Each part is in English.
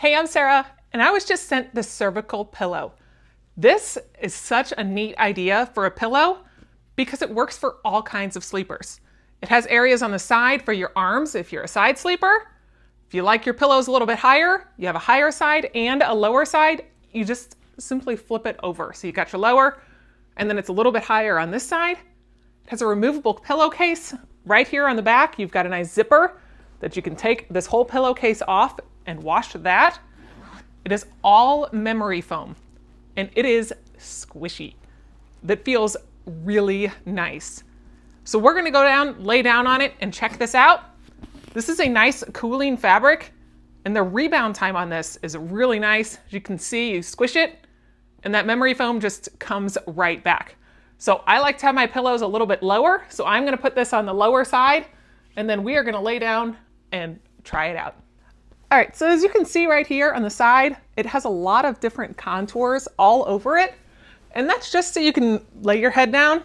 Hey, I'm Sarah, and I was just sent this cervical pillow. This is such a neat idea for a pillow because it works for all kinds of sleepers. It has areas on the side for your arms if you're a side sleeper. If you like your pillows a little bit higher, you have a higher side and a lower side, you just simply flip it over. So you got your lower, and then it's a little bit higher on this side. It has a removable pillowcase right here on the back. You've got a nice zipper that you can take this whole pillowcase off and wash that. It is all memory foam and it is squishy. That feels really nice. So we're gonna go down, lay down on it and check this out. This is a nice cooling fabric and the rebound time on this is really nice. As you can see, you squish it and that memory foam just comes right back. So I like to have my pillows a little bit lower. So I'm gonna put this on the lower side and then we are gonna lay down and try it out. All right, so as you can see right here on the side, it has a lot of different contours all over it. And that's just so you can lay your head down.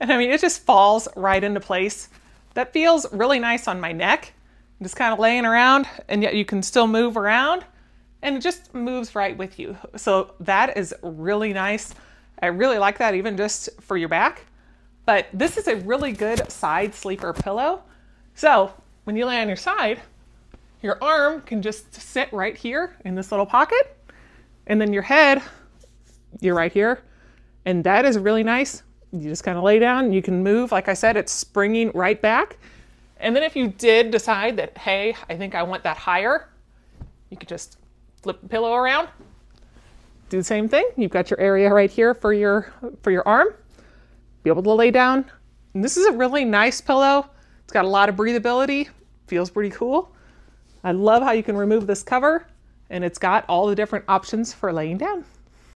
And I mean, it just falls right into place. That feels really nice on my neck. I'm just kind of laying around and yet you can still move around and it just moves right with you. So that is really nice. I really like that even just for your back. But this is a really good side sleeper pillow. So when you lay on your side, your arm can just sit right here in this little pocket. And then your head, you're right here. And that is really nice. You just kind of lay down, you can move. Like I said, it's springing right back. And then if you did decide that, hey, I think I want that higher, you could just flip the pillow around, do the same thing. You've got your area right here for your, for your arm. Be able to lay down. And this is a really nice pillow. It's got a lot of breathability, feels pretty cool. I love how you can remove this cover and it's got all the different options for laying down.